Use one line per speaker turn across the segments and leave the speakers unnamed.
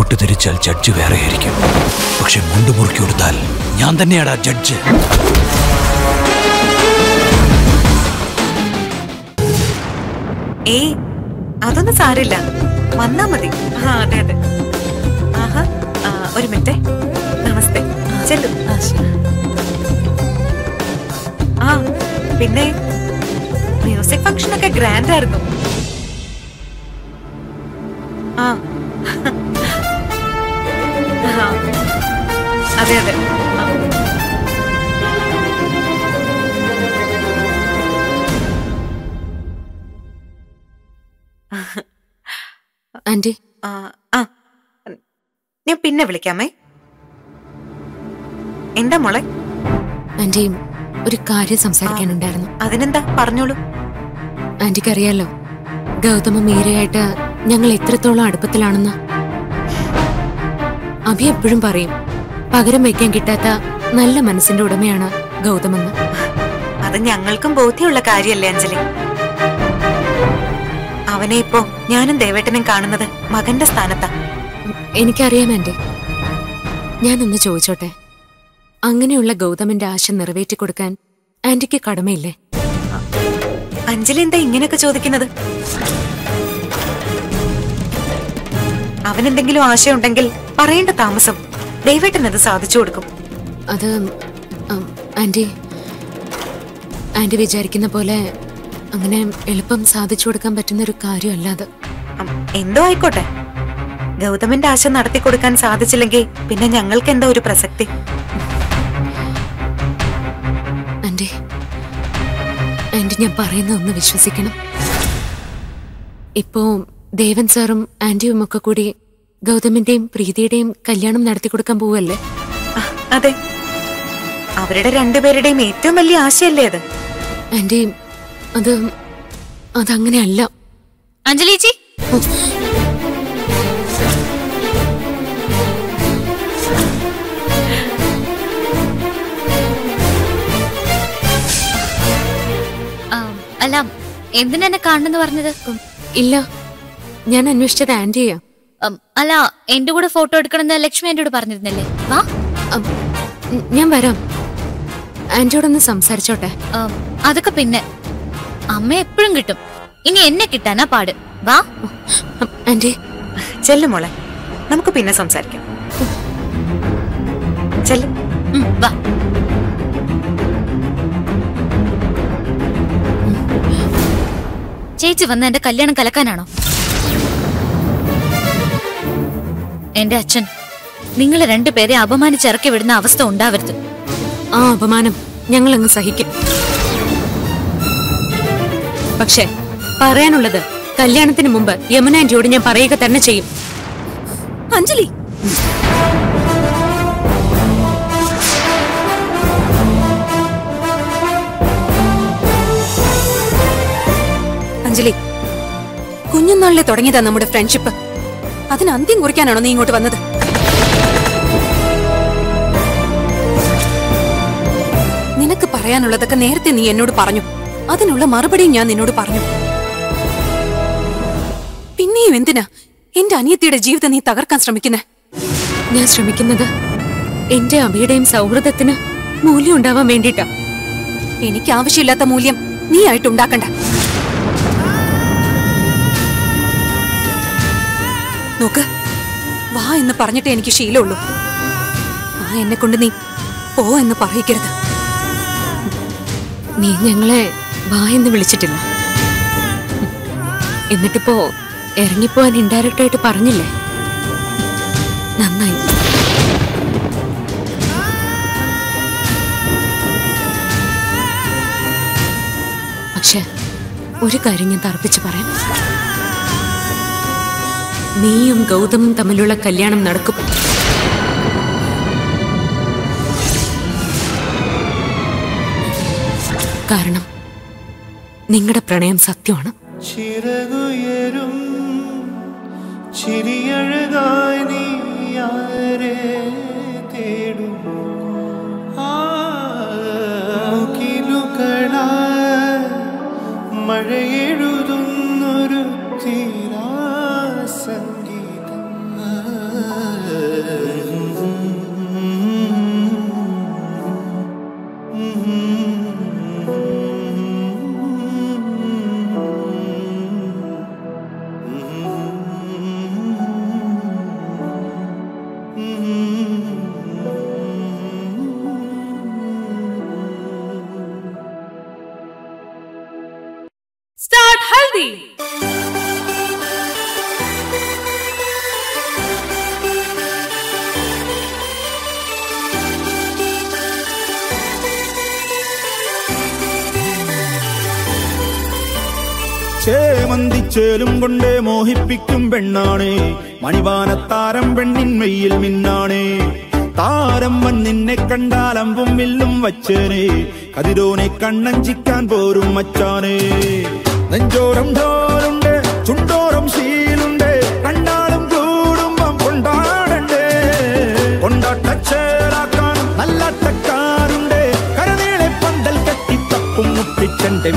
Coat തിരിച്ചാൽ judge വേറെയായിരിക്കും പക്ഷെ മുണ്ട് മുറുക്കി കൊടുത്താൽ ഞാൻ തന്നെയാടാ ജഡ്ജ്.
ഏയ് അതൊന്നും സാരില്ല വന്നാ മതി. ആ അതെ അതെ. ആഹാ ഒരു മിനിറ്റ്. നമസ്തേ. ചെല്ലു. ആ പിന്നെ മ്യൂസിക് ഫംഗ്ഷനൊക്കെ ഗ്രാൻഡായിരുന്നു. ഗ്രാൻഡ് ആയിരുന്നു ആ. അതെ അതെ.
ആന്റി.
ആ ഞാൻ പിന്നെ വിളിക്കാമേ. എന്താ മോളെ?
ആന്റി ഒരു കാര്യം സംസാരിക്കാനുണ്ടായിരുന്നു.
അതിനെന്താ? പറഞ്ഞോളൂ.
ആന്റിക്ക് അറിയാലോ ഗൗതമ മീരയായിട്ട് ഞങ്ങൾ എത്രത്തോളം അടുപ്പത്തിലാണെന്ന്. അഭി എപ്പോഴും പറയും പകരം വയ്ക്കാൻ കിട്ടാത്ത നല്ല മനസ്സിന്റെ ഉടമയാണ് ഗൗതമെന്ന്.
അത് ഞങ്ങൾക്കും ബോധ്യമുള്ള കാര്യല്ലേ അഞ്ജലി? അവനെ ഇപ്പോ ഞാനും ദേവേട്ടനും കാണുന്നത് മകന്റെ സ്ഥാനത്താ.
എനിക്കറിയാം എന്റെ ഞാനൊന്ന് ചോദിച്ചോട്ടെ? അങ്ങനെയുള്ള ഗൗതമന്റെ ആശ നിറവേറ്റി കൊടുക്കാൻ ആന്റിക്ക് കടമയില്ലേ?
അഞ്ജലി എന്താ ഇങ്ങനെയൊക്കെ ചോദിക്കുന്നത്? അവനെന്തെങ്കിലും ആശയമുണ്ടെങ്കിൽ പറയേണ്ട താമസം ദേവേട്ടൻ അത് സാധിച്ചു കൊടുക്കും.
അത് ആന്റി. ആന്റി വിചാരിക്കുന്ന പോലെ അങ്ങനെ എളുപ്പം സാധിച്ചു കൊടുക്കാൻ പറ്റുന്ന ഒരു കാര്യമല്ല അത്.
എന്തോ ആയിക്കോട്ടെ. ഗൗതമന്റെ ആശ നടത്തി കൊടുക്കാൻ സാധിച്ചില്ലെങ്കിൽ പിന്നെ ഞങ്ങൾക്ക് എന്താ ഒരു പ്രസക്തി.
ആന്റി ആന്റി ഞാൻ പറയുന്ന ഒന്ന് വിശ്വസിക്കണം. ഇപ്പോ ദേവൻ സാറും ആന്റിയും ഒക്കെ കൂടി ഗൗതമിന്റെയും പ്രീതിയുടെയും കല്യാണം നടത്തി കൊടുക്കാൻ പോവല്ലേ
അതെ. അവരുടെ രണ്ടുപേരുടെയും ഏറ്റവും വലിയ ആശയല്ലേ അത്?
എന്റെയും അത് അതങ്ങനെയല്ല.
അഞ്ജലിച്ചി അല്ല എന്തിനാ കാണുന്നു കാണണെന്ന് പറഞ്ഞത്?
ഇല്ല ഞാൻ അന്വേഷിച്ചത് ആന്റിയാ
അല്ല എന്റെ കൂടെ ഫോട്ടോ എടുക്കണമെന്ന് ലക്ഷ്മി എന്നോട് പറഞ്ഞിരുന്നല്ലേ? വാ.
ഞാൻ വരാം. ആന്റിയോടൊന്ന് സംസാരിച്ചോട്ടെ.
അതൊക്കെ പിന്നെ അമ്മ എപ്പോഴും കിട്ടും. ഇനി എന്നെ കിട്ടാനാ പാട്. വാ.
ആന്റി.
ചെല്ലു മോളെ. നമുക്ക് പിന്നെ സംസാരിക്കാം. ചെല്ലു.
വാ. ചേച്ചി വന്ന് എന്റെ കല്യാണം കലക്കാനാണോ? എന്റെ അച്ഛൻ നിങ്ങളെ രണ്ടുപേരെ അപമാനിച്ചിറക്കി വിടുന്ന അവസ്ഥ ഉണ്ടാവരുത്.
ആ അപമാനം ഞങ്ങൾ അങ്ങ് സഹിക്കും. പക്ഷേ പറയാനുള്ളത് കല്യാണത്തിന് മുമ്പ് യമുന ആന്റിയോട് ഞാൻ പറയുക തന്നെ ചെയ്യും.
അഞ്ജലി!
അഞ്ജലി കുഞ്ഞുനാളിലെ തുടങ്ങിയതാ നമ്മുടെ ഫ്രണ്ട്ഷിപ്പ്. അതിന് അന്ത്യം കുറിക്കാനാണോ നീ ഇങ്ങോട്ട് വന്നത്? നിനക്ക് പറയാനുള്ളതൊക്കെ നേരത്തെ നീ എന്നോട് പറഞ്ഞു. അതിനുള്ള മറുപടിയും ഞാൻ നിന്നോട് പറഞ്ഞു. പിന്നെയും എന്തിനാ എന്റെ അനിയത്തിയുടെ ജീവിതം നീ തകർക്കാൻ ശ്രമിക്കുന്നേ?
ഞാൻ ശ്രമിക്കുന്നത് എന്റെ അമ്മയുടെയും സൗഹൃദത്തിന് മൂല്യം ഉണ്ടാവാൻ വേണ്ടിട്ടാ
എനിക്ക് ആവശ്യമില്ലാത്ത മൂല്യം നീ ആയിട്ട് ഉണ്ടാക്കണ്ട. നോക്ക്. വാ എന്ന് പറഞ്ഞിട്ടേ എനിക്ക് ശീലമുള്ളൂ. ആ എന്നെ കൊണ്ട് നീ പോ എന്ന് പറയിക്കരുത്.
നീ ഞങ്ങളെ വാ എന്ന് വിളിച്ചിട്ടില്ല. എന്നിട്ടിപ്പോ ഇറങ്ങിപ്പോവാൻ ഇൻഡയറക്റ്റ് ആയിട്ട് പറഞ്ഞില്ലേ? നന്നായി. പക്ഷെ ഒരു കാര്യം ഞാൻ തർപ്പിച്ച് പറയാം. നീയും ഗൗതമും തമ്മിലുള്ള കല്യാണം നടക്കും. കാരണം നിങ്ങളുടെ പ്രണയം സത്യമാണ്.
ചിറകുയരും
ஹிந்தி ചേമന്തി
ചേലും കൊണ്ടേ മോഹിപ്പിക്കും പെണ്ണാണേ മണിവാനത്താരം പെണ്ണിൻ മെയ്യിൽ മിന്നാണേ താരമ്മൻ നിന്നെ കണ്ടാൽ അമ്പും വില്ലും വച്ചേനെ കതിരോനെ കണ്ണഞ്ചിക്കാൻ പോരും മച്ചാനേ നെഞ്ചോരം ഡോലുണ്ട് ചുണ്ടോരം ശീലുണ്ട് കണ്ടാളും കൂടുമ്പം കൊണ്ടാടണ്ടേ? കൊണ്ടാട്ടച്ചേരാക്കാൻ നല്ല തക്കാറുണ്ട് കരനീളെ പന്തൽ കെട്ടി തപ്പും മുട്ടിച്ചെണ്ടൻ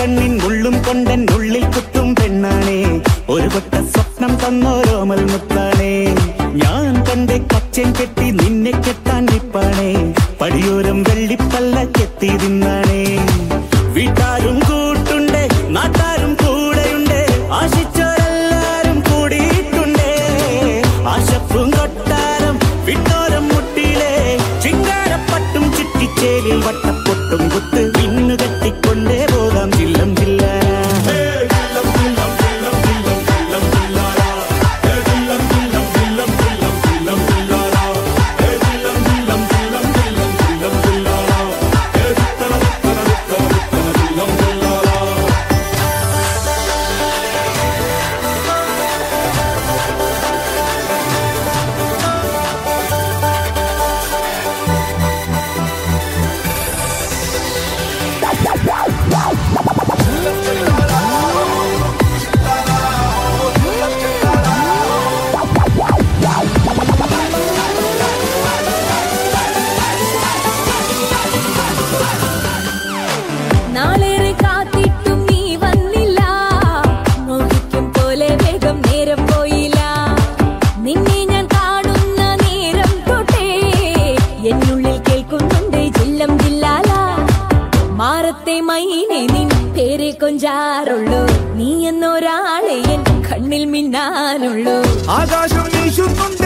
കണ്ണിൻ ഉള്ളും കൊണ്ടൻ ഉള്ളിൽ കുത്തും പെണ്ണാണേ. ഒരു കൊട്ട സ്വപ്നം തന്നോരോമൽ മുത്താണേ. ഞാൻ തന്റെ കച്ചൻ കെട്ടി നിന്നെ കെട്ടാൻ നിപ്പാണേ. പടിയോരം വെള്ളിപ്പല്ല കെത്തി തിന്നാണേ.
像你雄
风。